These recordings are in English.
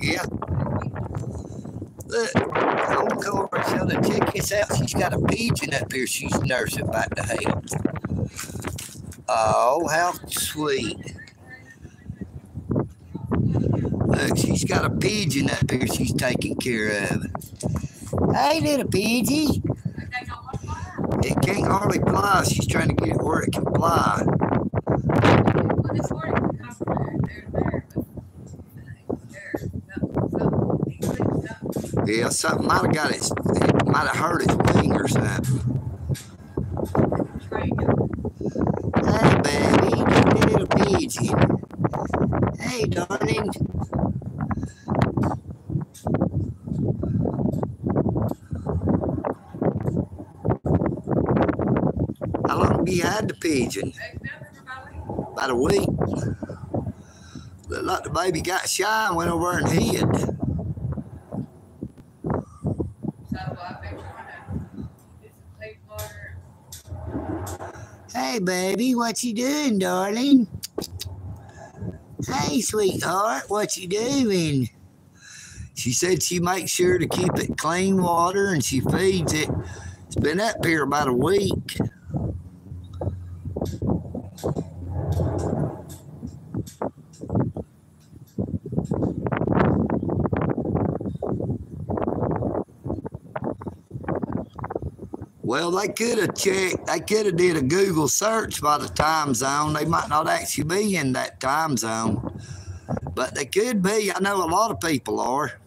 Yeah. Look, on the cover, Sheldon, check this out. She's got a pigeon up here she's nursing back to health. Oh, how sweet. Look, she's got a pigeon up here she's taking care of. Hey, little pigeon. It can't hardly fly. She's trying to get it where it can fly. Yeah, something might have got it might have hurt its wing or something. Hey, baby, little pigeon. Hey, darling. How long have you had the pigeon? About a week. Looked like the baby got shy and went over and hid. Hey, baby, what you doing, darling? Hey, sweetheart, what you doing? She said she makes sure to keep it clean water and she feeds it. It's been up here about a week. Well, they could have checked. They could have did a Google search by the time zone. They might not actually be in that time zone, but they could be. I know a lot of people are.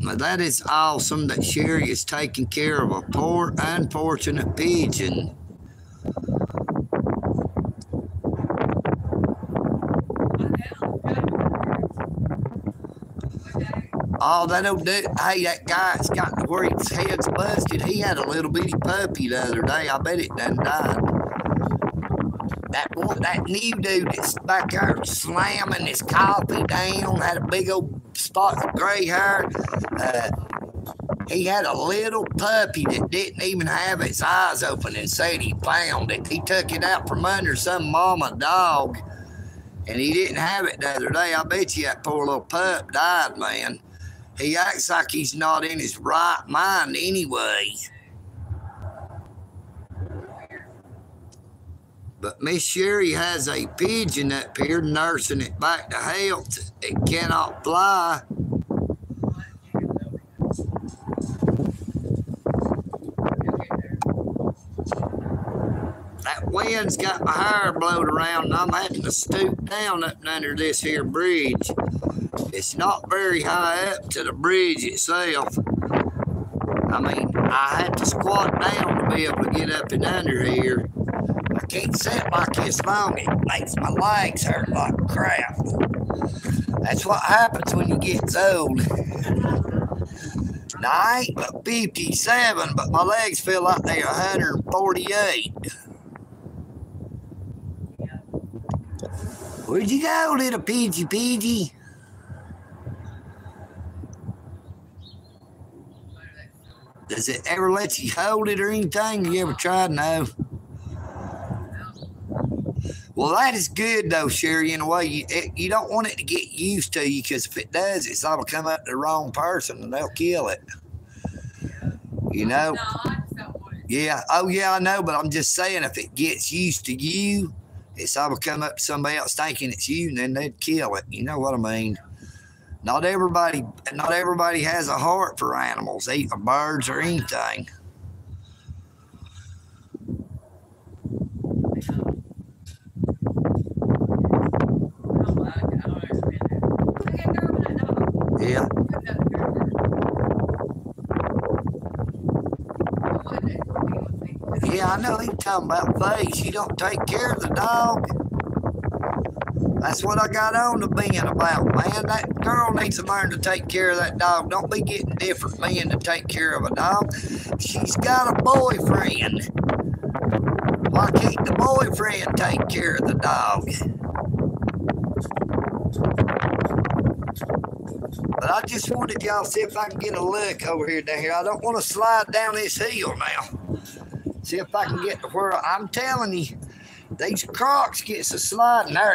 Now that is awesome that Sherry is taking care of a poor, unfortunate pigeon. Oh, that old dude. Hey, that guy's got where his head's busted. He had a little bitty puppy the other day. I bet it done died. That one, that new dude that's back there slamming his coffee down, had a big old spot of gray hair. Uh, he had a little puppy that didn't even have its eyes open and said he found it. He took it out from under some mama dog and he didn't have it the other day. I bet you that poor little pup died, man. He acts like he's not in his right mind anyway. But Miss Sherry has a pigeon up here nursing it back to health. It cannot fly. That wind's got my hair blowed around and I'm having to stoop down up under this here bridge. It's not very high up to the bridge itself. I mean, I had to squat down to be able to get up and under here. I can't sit like this long. It makes my legs hurt like crap. That's what happens when you get old. Now, I ain't but 57, but my legs feel like they're 148. Where'd you go, little Pidgey Pidgey? Does it ever let you hold it or anything? You ever tried? No. Well, that is good though, Sherry. In a way, you it, you don't want it to get used to you because if it does, it's liable to come up to the wrong person and they'll kill it. You know? Yeah. Oh, yeah. I know, but I'm just saying, if it gets used to you, it's to come up to somebody else thinking it's you, and then they'd kill it. You know what I mean? Not everybody, not everybody has a heart for animals, either birds or anything. Yeah. Yeah, I know he's talking about face. You don't take care of the dog. That's what I got on the being about, man. That girl needs to learn to take care of that dog. Don't be getting different men to take care of a dog. She's got a boyfriend. Why can't the boyfriend take care of the dog? But I just wanted y'all to see if I can get a look over here down here. I don't want to slide down this hill now. See if I can get to where I'm telling you, these crocs gets a sliding there.